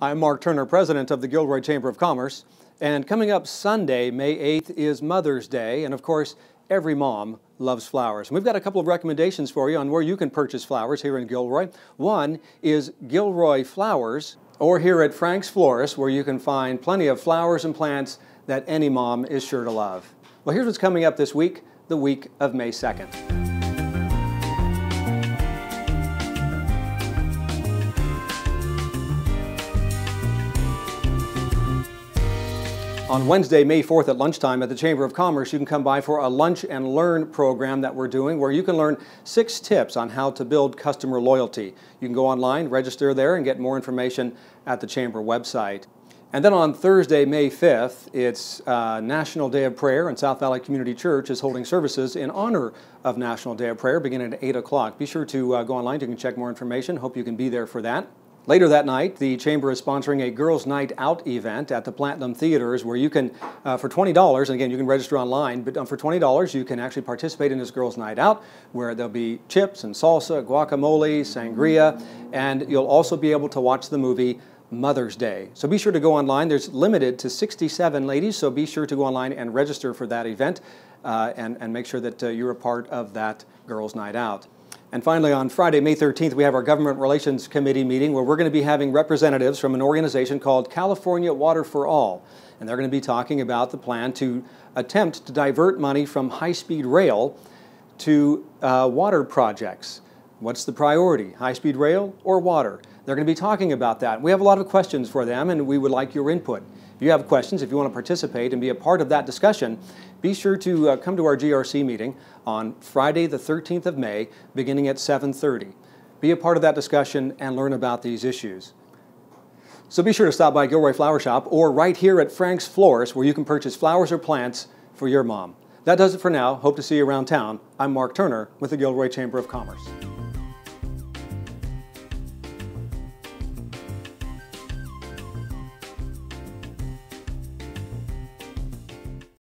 I'm Mark Turner, president of the Gilroy Chamber of Commerce. And coming up Sunday, May 8th, is Mother's Day. And of course, every mom loves flowers. And we've got a couple of recommendations for you on where you can purchase flowers here in Gilroy. One is Gilroy Flowers, or here at Frank's Florist, where you can find plenty of flowers and plants that any mom is sure to love. Well, here's what's coming up this week, the week of May 2nd. On Wednesday, May 4th at lunchtime at the Chamber of Commerce, you can come by for a lunch and learn program that we're doing where you can learn six tips on how to build customer loyalty. You can go online, register there, and get more information at the Chamber website. And then on Thursday, May 5th, it's uh, National Day of Prayer, and South Valley Community Church is holding services in honor of National Day of Prayer beginning at 8 o'clock. Be sure to uh, go online, you can check more information. Hope you can be there for that. Later that night, the Chamber is sponsoring a Girls Night Out event at the Platinum Theaters where you can, uh, for $20, and again, you can register online, but um, for $20, you can actually participate in this Girls Night Out where there'll be chips and salsa, guacamole, sangria, and you'll also be able to watch the movie Mother's Day. So be sure to go online. There's limited to 67 ladies, so be sure to go online and register for that event uh, and, and make sure that uh, you're a part of that Girls Night Out. And finally, on Friday, May 13th, we have our Government Relations Committee meeting where we're going to be having representatives from an organization called California Water for All. And they're going to be talking about the plan to attempt to divert money from high speed rail to uh, water projects. What's the priority, high speed rail or water? They're going to be talking about that. We have a lot of questions for them, and we would like your input. If you have questions, if you want to participate and be a part of that discussion, be sure to uh, come to our GRC meeting on Friday the 13th of May, beginning at 7.30. Be a part of that discussion and learn about these issues. So be sure to stop by Gilroy Flower Shop or right here at Frank's Florist where you can purchase flowers or plants for your mom. That does it for now. Hope to see you around town. I'm Mark Turner with the Gilroy Chamber of Commerce.